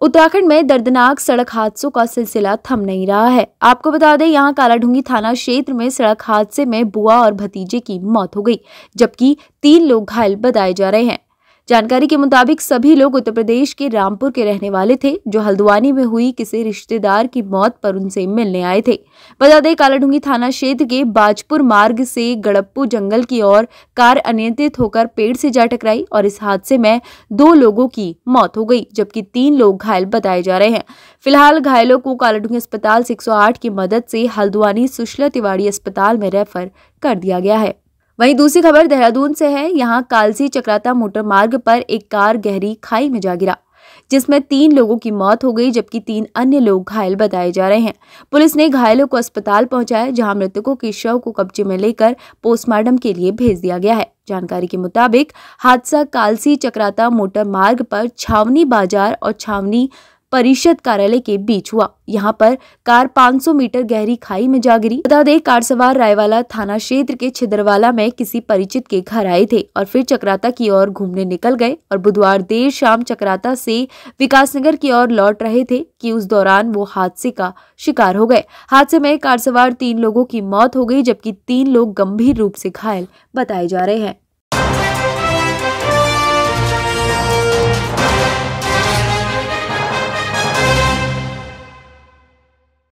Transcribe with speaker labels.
Speaker 1: उत्तराखंड में दर्दनाक सड़क हादसों का सिलसिला थम नहीं रहा है। आपको बता दें, यहाँ कालाढूँगी थाना क्षेत्र में सड़क हादसे में बुआ और भतीजे की मौत हो गई, जबकि तीन लोग घायल बताए जा रहे हैं। जानकारी के मुताबिक सभी लोग उत्तर प्रदेश के रामपुर के रहने वाले थे, जो हल्द्वानी में हुई किसी रिश्तेदार की मौत पर उनसे मिलने आए थे। बता दें कालाडूँगी थाना क्षेत्र के बाजपुर मार्ग से गड़प्पू जंगल की ओर कार अनियंत्रित होकर पेड़ से जा टकराई और इस हादसे में दो लोगों की मौत हो गई, जबकि तीन लोग घायल बताए जा रहे हैं। फ़िलहाल घायलों को कालाडूँगी अस्पताल से की मदद से हल्द्वानी सुशला तिवाड़ी अस्पताल में रेफर कर दिया गया है। वहीं दूसरी खबर, देहरादून से है। यहाँ कालसी चक्राता मोटर मार्ग पर एक कार गहरी खाई में जा गिरा, जिसमें तीन लोगों की मौत हो गई, जबकि तीन अन्य लोग घायल बताए जा रहे हैं। पुलिस ने घायलों को अस्पताल पहुँचाया, जहाँ मृतकों के शव को कब्जे में लेकर पोस्टमार्टम के लिए भेज दिया गया है। जानकारी के मुताबिक, हादसा कालसी चक्राता मोटर मार्ग पर छावनी बाज़ार और छावनी परिषद कार्यालय के बीच हुआ। यहाँ पर कार 500 मीटर गहरी खाई में जा गिरी। बता दें कार सवार रायवाला थाना क्षेत्र के छिदरवाला में किसी परिचित के घर आए थे और फिर चक्राता की ओर घूमने निकल गए और बुधवार देर शाम चक्राता से विकासनगर की ओर लौट रहे थे कि उस दौरान वो हादसे का शिकार हो गए। हादसे में कार सवार तीन लोगों की मौत हो गई, जबकि तीन लोग गंभीर रूप से घायल बताए जा रहे हैं।